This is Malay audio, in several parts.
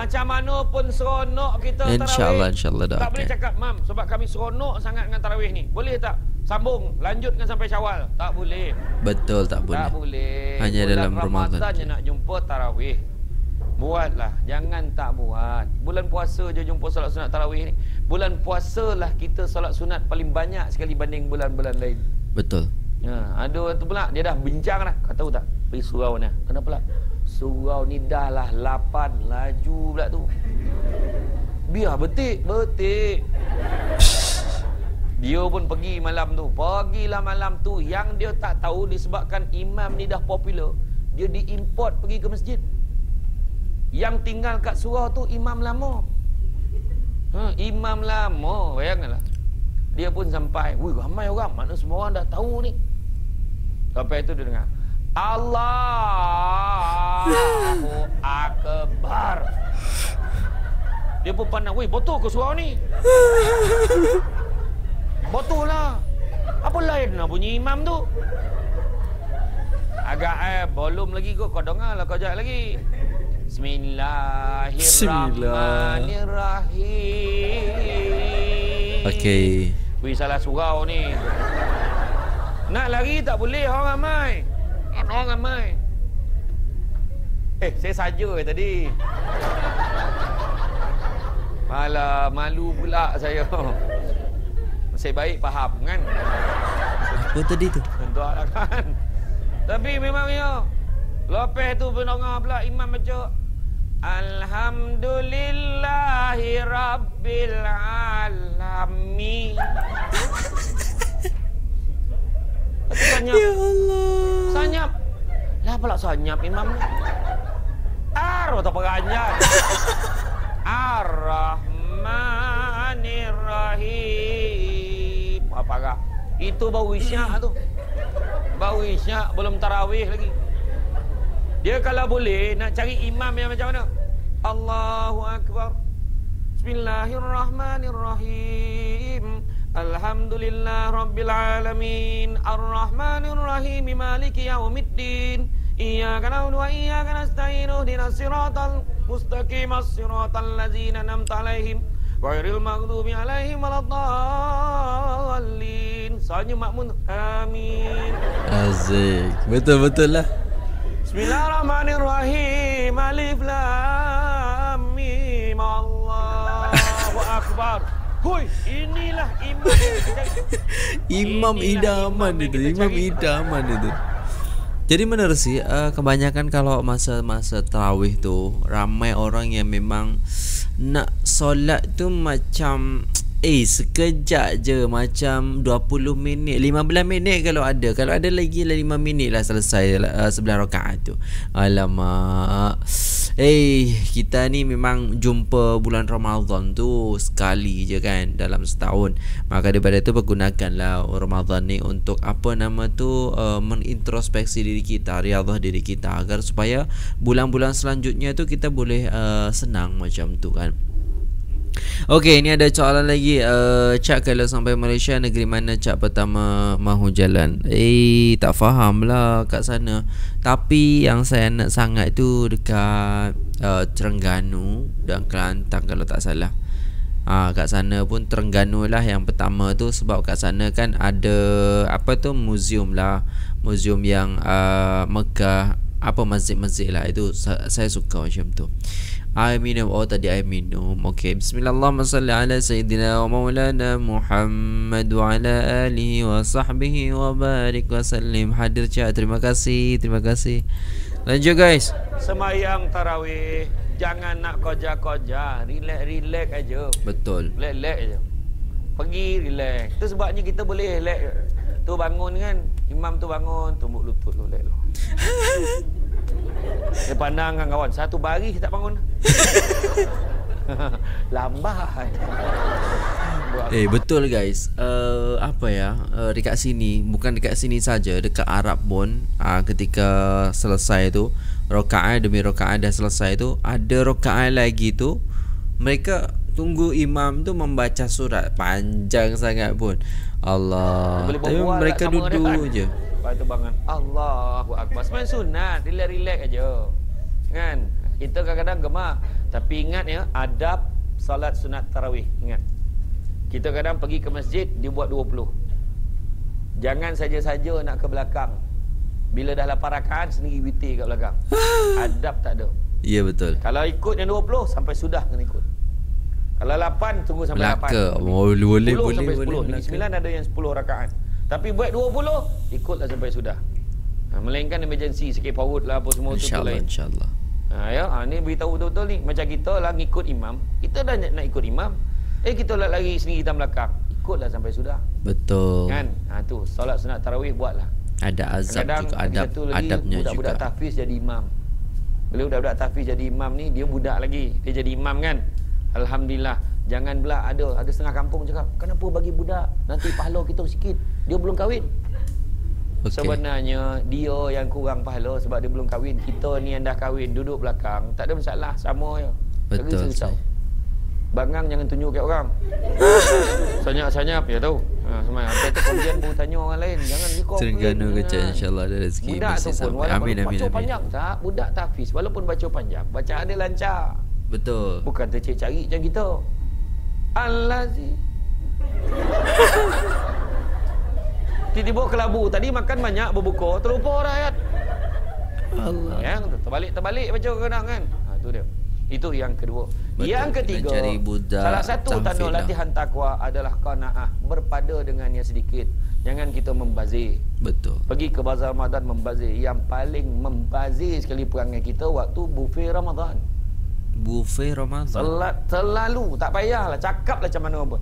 Macam mana pun seronok kita tarawih. InsyaAllah, insyaAllah Tak doakan. boleh cakap, Mam, sebab kami seronok sangat dengan tarawih ni. Boleh tak? Sambung, lanjutkan sampai syawal. Tak boleh. Betul tak boleh. Tak boleh. Hanya Bulan dalam Ramadan Ramadan je nak jumpa tarawih. Buatlah. Jangan tak buat. Bulan puasa je jumpa solat sunat tarawih ni. Bulan puasa lah kita solat sunat paling banyak sekali banding bulan-bulan lain. Betul. Ya, ada tu pula dia dah bincang dah. Kau tahu tak? Pergi surau ni. Kenapa pula? Surau ni dah lah 8 laju pula tu. Biar betik, betik. Dia pun pergi malam tu. Pergilah malam tu. Yang dia tak tahu disebabkan imam ni dah popular. Dia diimport pergi ke masjid. Yang tinggal kat surau tu imam lama. Ha, imam lama. Bayangkanlah. Dia pun sampai. Wih, ramai orang. Mana semua orang dah tahu ni. Sampai itu dia dengar. Allahu Akbar. Dia pun pandang, weh, betul ke surau ni? betul lah. Apa lain lah bunyi imam tu? Agak eh, belum lagi kau. Kau dengar lah kau jap lagi. Bismillahirrahmanirrahim. Okey. Wih, salah surau ni. Nak lari tak boleh, orang ramai. Orang ramai. Eh, saya saja eh tadi. Malah malu pula saya. Nasib baik faham kan? Apa tadi tu? Tentu lah kan. Tapi memang ya. Lepas tu pendengar pula imam baca Alhamdulillahi Rabbil Alamin. Sanyap. Ya Allah. Sanyap. Lah pula sanyap imam ni. Ar atau peranjat. Ar-Rahmanir-Rahim. Apa kah? Itu baru isyak tu. Baru isyak belum tarawih lagi. Dia kalau boleh nak cari imam yang macam mana? Allahu Akbar. Bismillahirrahmanirrahim. Alhamdulillah Rabbil Alamin Ar-Rahmanir Rahim Maliki Yaumiddin Wa iyyaka nasta'in Ihdinas siratal mustaqim As-siratal ladzina an'amta 'alaihim ghairil maghdubi 'alaihim waladdallin. Soalnya makmun amin. Azik. Betul-betul lah. Bismillahirrahmanirrahim. Alif lam mim. Allahu akbar. Hui, inilah imam yang kita cari. Imam Inilah idaman imam yang itu. Imam idaman itu. Jadi benar sih, uh, kebanyakan kalau masa-masa tarawih tu ramai orang yang memang nak solat tu macam eh sekejap je macam 20 minit, 15 minit kalau ada. Kalau ada lagi lah 5 minit lah selesai uh, sebelah rakaat tu. Alamak. Eh, kita ni memang jumpa bulan Ramadan tu sekali je kan dalam setahun. Maka daripada tu pergunakanlah Ramadan ni untuk apa nama tu uh, menintrospeksi diri kita, riadah diri kita agar supaya bulan-bulan selanjutnya tu kita boleh uh, senang macam tu kan. Okey, ini ada soalan lagi. Uh, Cak kalau sampai Malaysia negeri mana Cak pertama mahu jalan? Eh, tak faham lah kat sana. Tapi yang saya nak sangat tu dekat uh, Terengganu dan Kelantan kalau tak salah. Ah, kat sana pun Terengganu lah yang pertama tu sebab kat sana kan ada apa tu muzium lah. Muzium yang uh, Mekah apa masjid-masjid lah itu sa- saya suka macam tu. Air minum Oh tadi air minum. Okay Bismillahirrahmanirrahim. Ala Sayyidina wa maulana Muhammad Wa ala alihi wa sahbihi Wa barik wa sallim. Hadir cak Terima kasih Terima kasih. Lanjut guys. Semayang tarawih Jangan nak koja-koja Relax-relax aja. Betul. Relax-relax aja. Pergi relax. Itu sebabnya kita boleh relax. Tu bangun kan Imam tu bangun Tumbuk lutut lu relax Dia pandang kan kawan Satu baris tak bangun. Lambat Eh betul guys. Uh, Apa ya? Uh, Dekat sini Bukan dekat sini saja Dekat Arab pun uh, Ketika selesai tu Rokaat demi rokaat dah selesai tu Ada rokaat lagi tu Mereka Tunggu imam tu membaca surat Panjang sangat pun. Allah. Tapi mereka dia duduk je Lepas tu bangun Allahu Akbar Sebenarnya sunat Relax-relax aja Kan Kita kadang-kadang gemak Tapi ingat ya, adab salat sunat tarawih. Ingat. Kita kadang pergi ke masjid, dia buat 20. Jangan saja-saja nak ke belakang. Bila dah lapar rakaat, sendiri witir kat belakang. Adab tak ada. Ya betul. Kalau ikut yang 20, sampai sudah kena ikut. Kalau 8, tunggu sampai Melaka. 8. Oh, boleh, 10 boleh, sampai 10. boleh, Negeri Melaka. 9 ada yang 10 rakaat. Tapi buat 20, ikutlah sampai sudah. Ha, melainkan emergency, sikit paut lah apa semua tu, tu lain. insyaAllah. Ha, ya, ha, ni beritahu betul-betul ni. Macam kita lah ngikut imam. Kita dah nak, nak ikut imam. Eh, kita lah lari sendiri hitam belakang. Ikutlah sampai sudah. Betul. Kan? Ha, tu, solat sunat tarawih buatlah. Ada azab Kadang-kadang juga, adab satu lagi, adabnya budak-budak juga. tahfiz jadi imam. Bila budak-budak tahfiz jadi imam ni, dia budak lagi. Dia jadi imam kan? Alhamdulillah. Jangan pula ada ada setengah kampung cakap, kenapa bagi budak? Nanti pahala kita sikit. Dia belum kahwin. Okey. Sebenarnya dia yang kurang pahala sebab dia belum kahwin. Kita ni yang dah kahwin duduk belakang, tak ada masalah, sama je. Tak Betul. Syed. Bangang jangan tunjuk kat orang. Senyap-senyap ya tahu. Ha semai. Apa tu kemudian baru tanya orang lain, jangan rekod. Terengganu kecil insyaAllah ada rezeki Budak tu pun sampai. walaupun Amin, amin, baca amin. panjang tak, budak tahfiz walaupun baca panjang, bacaan dia lancar. Betul. Bukan tercik cari macam kita. Al-Lazi. Tiba-tiba kelabu tadi makan banyak berbuka terlupa dah ayat. Allah. Yang tu terbalik-terbalik baca kadang kan. Ha tu dia. Itu yang kedua. Betul, yang ketiga, salah satu tanda latihan takwa adalah qanaah, berpada dengan yang sedikit. Jangan kita membazir. Betul. Pergi ke bazar Ramadan membazir. Yang paling membazir sekali perangai kita waktu buffet Ramadan. Buffet Ramadan. Selat, selalu tak payahlah cakaplah macam mana pun.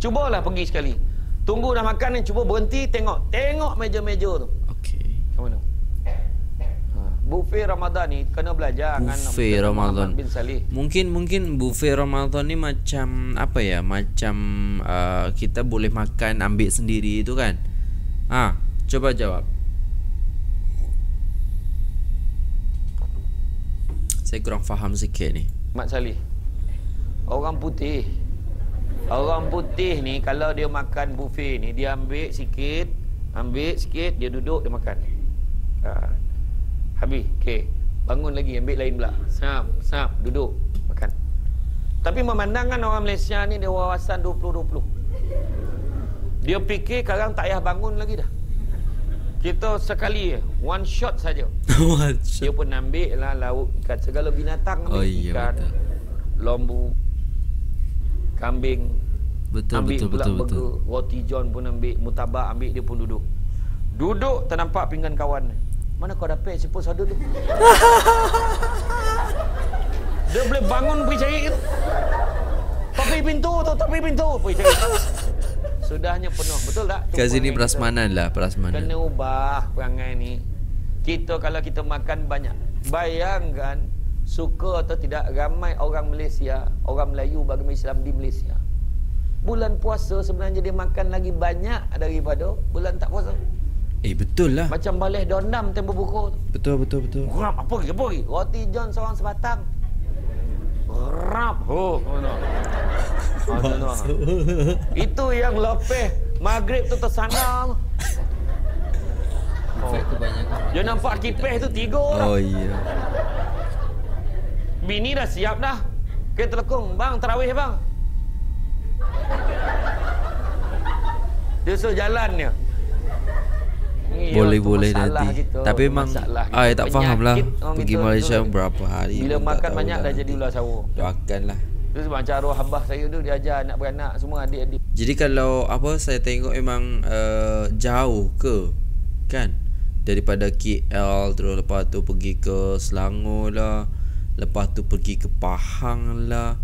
Cubalah pergi sekali. Tunggu dah makan ni cuba berhenti tengok. Tengok meja-meja tu. Okey. Macam mana? Ha. Buffet Ramadan ni kena belajar dengan Buffet Muhammad Ramadan. bin Salih. Mungkin mungkin buffet Ramadan ni macam apa ya? Macam uh, kita boleh makan ambil sendiri itu kan? Ah, coba jawab. Saya kurang faham sikit ni. Mat Salih. Orang putih. Orang putih ni kalau dia makan buffet ni dia ambil sikit, ambil sikit, dia duduk dia makan. Ha. Habis. Okey. Bangun lagi ambil lain pula. Sap, sap, duduk makan. Tapi memandangkan orang Malaysia ni dia wawasan 20-20. Dia fikir sekarang tak payah bangun lagi dah. Kita sekali one shot saja. Dia pun ambil lah lauk ikan segala binatang ambil Oh, iya, ikan, betul. lombu, kambing, betul ambil betul pula betul burger, betul. roti john pun ambil, mutabak ambil dia pun duduk. Duduk ternampak pinggan kawan. Mana kau dapat siput sadu tu? dia boleh bangun pergi cari tu. Tapi pintu tu, tapi pintu pergi cari. Sudahnya penuh, betul tak? Kita. prasmanan lah, prasmanan. Kena ubah perangai ni. Kita kalau kita makan banyak. Bayangkan suka atau tidak ramai orang Malaysia, orang Melayu beragama Islam di Malaysia. Bulan puasa sebenarnya dia makan lagi banyak daripada bulan tak puasa. Eh betul lah. Macam balih dondam tempoh buku tu. Betul betul betul. Apa lagi? Apa lagi? Roti john seorang sebatang. Rap. Oh, mana? Mana? Itu yang lepeh maghrib tu tersandar. Oh. Dia nampak kipeh tu tiga orang. Oh iya. Bini dah siap dah. Kita telekung. Bang, terawih bang. Dia suruh jalan dia. Boleh boleh nanti. kita, Tapi memang ah tak faham lah. Pergi kita Malaysia tu. berapa hari. Bila makan banyak lah dah nanti. jadi ular sawur. Doakan lah. Sebab macam arwah abah saya tu dia ajar anak beranak semua adik-adik. Jadi kalau apa saya tengok memang uh, jauh ke kan daripada KL terus lepas tu pergi ke Selangor lah lepas tu pergi ke Pahang lah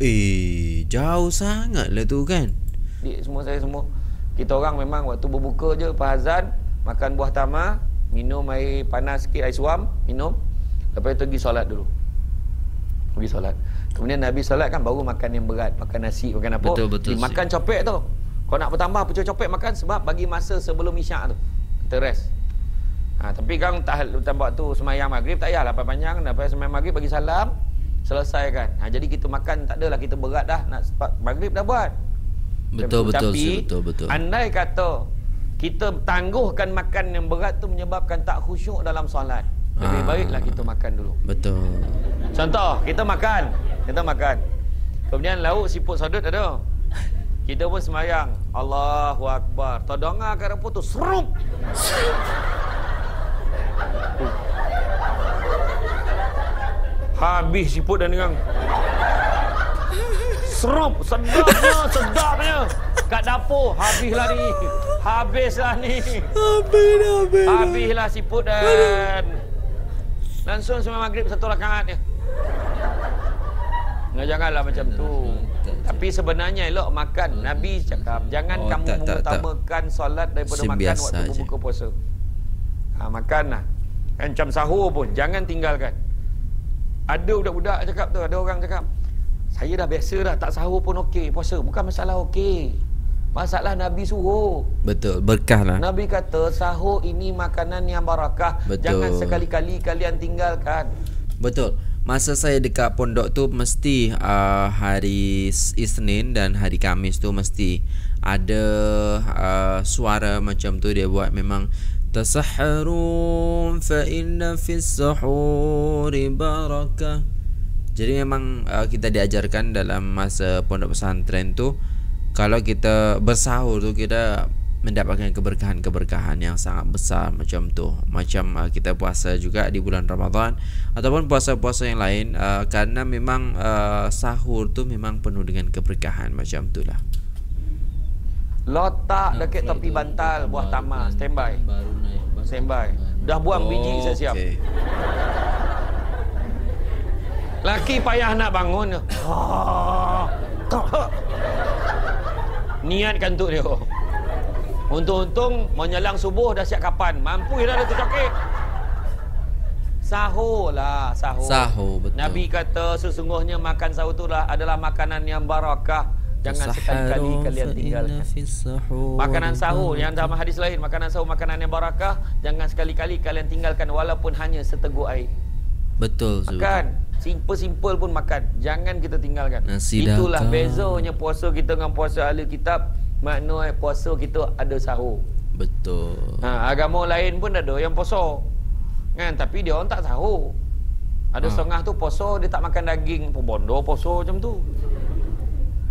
eh jauh sangat lah tu kan Adik semua saya semua. Kita orang memang waktu berbuka je Pak Hazan makan buah tamar, minum air panas sikit air suam, minum. Lepas itu pergi solat dulu. Pergi solat. Kemudian Nabi solat kan baru makan yang berat, makan nasi, makan apa? Betul, betul, Dia makan copek tu. Kau nak bertambah pucuk copek makan sebab bagi masa sebelum isyak tu. Kita rest. Ha, tapi kan tak tambah tu semayang maghrib tak payahlah panjang dah lepas semayang maghrib bagi salam selesai kan. Ha, jadi kita makan tak adalah kita berat dah nak start maghrib dah buat. betul betul Tapi, betul betul Andai kata kita tangguhkan makan yang berat tu menyebabkan tak khusyuk dalam solat. Lebih Ah. baiklah kita makan dulu. Betul. Contoh, kita makan. Kita makan. Kemudian lauk siput sodut ada. Kita pun semayang. Allahu Akbar. Tak dengar kat apa tu. Serup. Habis siput dan dengan. Serup. Sedapnya. Sedapnya. Kat dapur. Habislah ni. Habislah ni. Habis habis. Habislah siput dan langsung semua maghrib satu rakaat je. Nah, janganlah macam tu. Tapi sebenarnya elok makan. Nabi cakap, jangan Oh, kamu tak, tak, tak. mengutamakan solat daripada makan Sembiasa waktu berbuka puasa. Ha, makanlah. Kan macam sahur pun, jangan tinggalkan. Ada budak-budak cakap tu, ada orang cakap, saya dah biasa dah, tak sahur pun okey puasa. Bukan masalah okey. Masalah Nabi suruh. Betul, berkah lah. Nabi kata sahur ini makanan yang barakah. Betul. Jangan sekali-kali kalian tinggalkan. Betul. Masa saya dekat pondok tu mesti uh, hari Isnin dan hari Kamis tu mesti ada uh, suara macam tu dia buat memang tasahharu fa inna fis sahuri barakah. Jadi memang uh, kita diajarkan dalam masa pondok pesantren tu kalau kita bersahur tu kita mendapatkan keberkahan-keberkahan yang sangat besar macam tu. Macam uh, kita puasa juga di bulan Ramadan ataupun puasa-puasa yang lain uh, karena memang uh, sahur tu memang penuh dengan keberkahan macam tu lah. Lotak dekat tepi bantal buah tamar. Standby. Standby. Dah buang biji siap-siap. Okey. Laki payah nak bangun. Ah. Niatkan tu dia. Untung-untung menyelang subuh dah siap kapan. Mampu dah ada tu cokek. Sahur lah, sahur. Sahur, betul. Nabi kata sesungguhnya makan sahur tu lah adalah makanan yang barakah. Jangan sekali-kali kalian tinggalkan. Makanan sahur yang dalam hadis lain makanan sahur makanan yang barakah jangan sekali-kali kalian tinggalkan walaupun hanya seteguk air. Betul tu. Makan. Simple-simple pun makan. Jangan kita tinggalkan. Nasi Itulah dakar. bezanya puasa kita dengan puasa ahli kitab. Maknanya puasa kita ada sahur. Betul. Ha, agama lain pun ada yang puasa. Kan? Tapi dia orang tak sahur. Ada Ha. setengah tu puasa dia tak makan daging. Bondo puasa macam tu.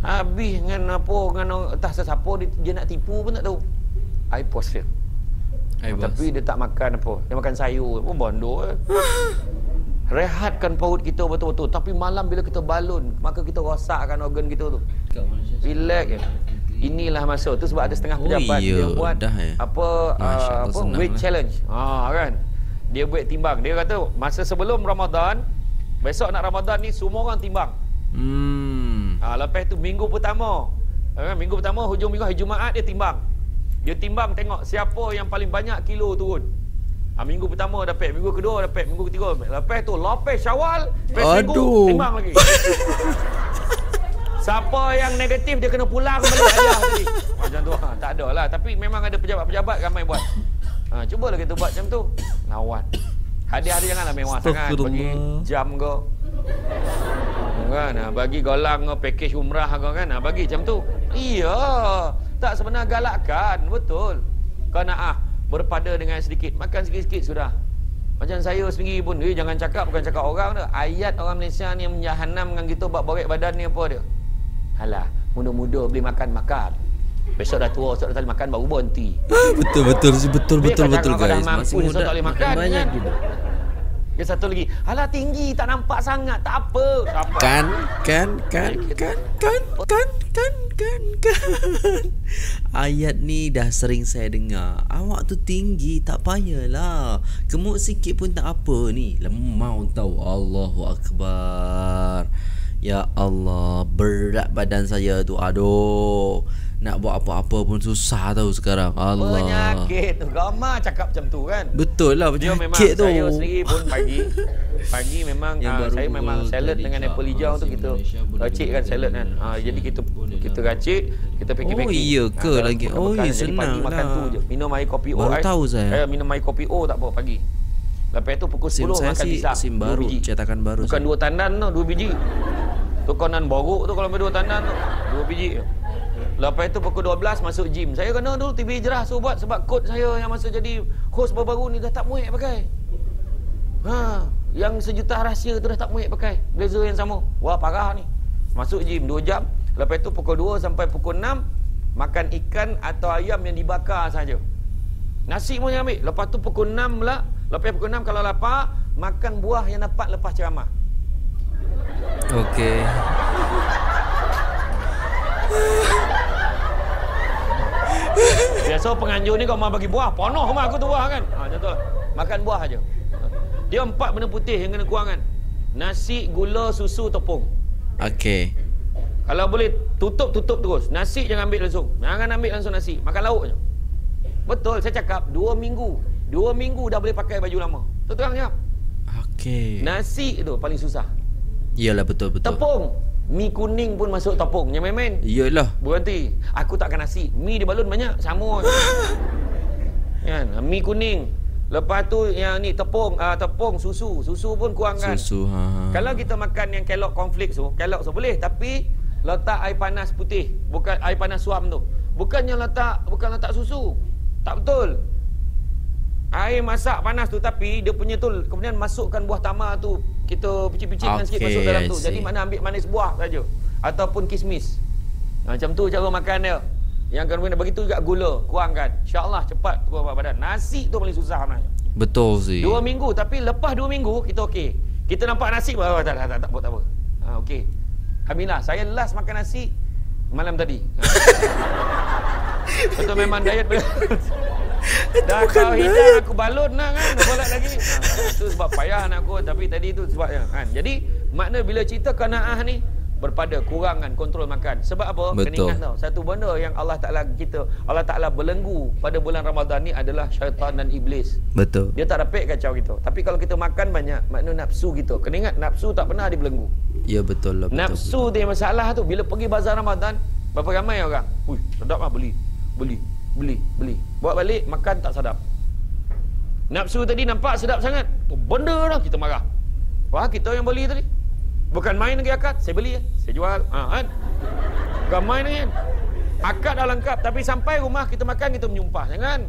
Habis dengan apa dengan entah sesiapa dia, dia nak tipu pun tak tahu. Ai puasa. Bos. Tapi dia tak makan apa. Dia makan sayur. Pun bondo eh. Rehatkan perut kita betul-betul. Tapi malam bila kita balun, maka kita rosakkan organ kita tu. Relax je. Inilah masa tu sebab ada setengah Oh, pejabat iya. dia buat Dah, eh? apa Masya uh, apa weight lah. challenge. Ha kan. Dia buat timbang. Dia kata masa sebelum Ramadan, besok nak Ramadan ni semua orang timbang. Hmm. Ha, lepas tu minggu pertama. Ha, minggu pertama hujung minggu hari Jumaat dia timbang. Dia timbang tengok siapa yang paling banyak kilo turun. Ha, minggu pertama dapat, minggu kedua dapat, minggu ketiga. Lepas tu lepas Syawal, lepas minggu timbang lagi. Siapa yang negatif dia kena pulang balik hadiah tadi. Macam tu ha, tak ada lah tapi memang ada pejabat-pejabat ramai buat. Ha, cubalah kita buat macam tu. Lawan. Hadiah dia janganlah mewah sangat bagi jam kau. Kan, ha, bagi golang kau package umrah kau kan. Ha, bagi macam tu. Iya. Tak sebenar galakkan, betul. Kau nak ah berpada dengan sedikit, makan sikit-sikit sudah. Macam saya sendiri pun, eh, jangan cakap bukan cakap orang dah. Ayat orang Malaysia ni yang menjahanam dengan kita buat baik badan ni apa dia? Alah, muda-muda beli makan-makan. Besok dah tua, besok dah tak boleh makan baru berhenti. betul betul betul betul betul betul dah guys. Masih muda tak boleh makan, banyak kan? juga. Dia satu lagi, alah tinggi tak nampak sangat, tak apa. Apa? Kan kan kan kan kan kan kan kan kan. Ayat ni dah sering saya dengar. Awak tu tinggi tak payahlah. Gemuk sikit pun tak apa ni. Lemau tahu. Allahu akbar. Ya Allah, berat badan saya tu. Aduh. Nak buat apa-apa pun susah tahu sekarang. Allah. Penyakit tu. Gama cakap macam tu kan. Betul lah Dia memang penyakit tu. saya sendiri pun pagi Pagi memang ah, baru saya memang salad dengan apple hijau tu kita racik kan salad kan. Ah, jadi kita boleh kita racik, kita packing-packing. Oh, iya ke dalam lagi? Oh, iya, Jadi pagi senang makan lah. tu je. Minum air kopi O. Baru tahu saya. Eh, minum air kopi O tak apa pagi. Lepas tu pukul 10 SIM makan si pisang. SIM baru, biji. cetakan baru. Bukan saya. dua tandan tu, dua biji. Tu konan borok tu kalau ambil dua tandan tu. Dua biji. Lepas tu pukul 12 masuk gym. Saya kena dulu TV jerah suruh buat sebab kod saya yang masa jadi host baru-baru ni dah tak muat pakai. Ha, yang sejuta rahsia tu dah tak muat pakai. Blazer yang sama. Wah, parah ni. Masuk gym 2 jam, lepas tu pukul 2 sampai pukul 6 makan ikan atau ayam yang dibakar saja. Nasi pun jangan ambil. Lepas tu pukul 6 pula, lepas pukul 6 kalau lapar, makan buah yang dapat lepas ceramah. Okey. Biasa penganjur ni kau mau bagi buah, ponoh mah aku tu buah kan. Ha contoh. Makan buah aja. Dia empat benda putih yang kena kurang kan. Nasi, gula, susu, tepung. Okey. Kalau boleh tutup tutup terus. Nasi jangan ambil langsung. Jangan ambil langsung nasi. Makan lauk je. Betul saya cakap dua minggu. Dua minggu dah boleh pakai baju lama. Tu terang je. Okey. Nasi tu paling susah. Iyalah betul betul. Tepung. Mi kuning pun masuk tepung. Jangan main-main. Iyalah. Berhenti. Aku takkan nasi. Mi di balon banyak. Sama. kan? Mi kuning. Lepas tu yang ni tepung, uh, tepung susu. Susu pun kurangkan. Susu ha. ha. Kalau kita makan yang kelok konflik tu, kelok tu boleh tapi letak air panas putih, bukan air panas suam tu. Bukannya letak bukan letak susu. Tak betul. Air masak panas tu tapi dia punya tu kemudian masukkan buah tamar tu kita picit-picitkan sikit Okey, masuk dalam tu. Jadi mana ambil manis buah saja ataupun kismis. Macam tu cara makan dia. Yang kemudian begitu juga gula, kurangkan. InsyaAllah cepat turun berat badan. Nasi tu paling susah sebenarnya. Betul sih. Dua minggu tapi lepas dua minggu kita okey. Kita nampak nasi oh, tak, tak, tak, tak, tak, tak apa. Ha, okey. Alhamdulillah saya last makan nasi malam tadi. Betul memang diet betul. Dah kau hidang aku balut nak kan Bolak lagi ha, Itu sebab payah anak aku Tapi tadi itu sebabnya kan Jadi makna bila cerita kanaah ni Berpada kurangan kontrol makan Sebab apa? Kena Betul. ingat tau Satu benda yang Allah Ta'ala kita Allah Ta'ala belenggu Pada bulan Ramadan ni adalah syaitan dan iblis Betul. dia tak dapat kacau kita. Tapi kalau kita makan banyak, makna nafsu kita. Kena ingat nafsu tak pernah dibelenggu. Ya betul lah. Betul, nafsu tu yang masalah tu. Bila pergi bazar Ramadan, berapa ramai orang? Ui, sedap lah beli. Beli. Beli. Beli. Bawa balik, makan tak sedap. Nafsu tadi nampak sedap sangat. Tu benda dah kita marah. Wah, kita yang beli tadi. Bukan main lagi akad. Saya beli ya. Saya jual. Ha, kan? Bukan main lagi kan? Akad dah lengkap. Tapi sampai rumah kita makan, kita menyumpah. Jangan.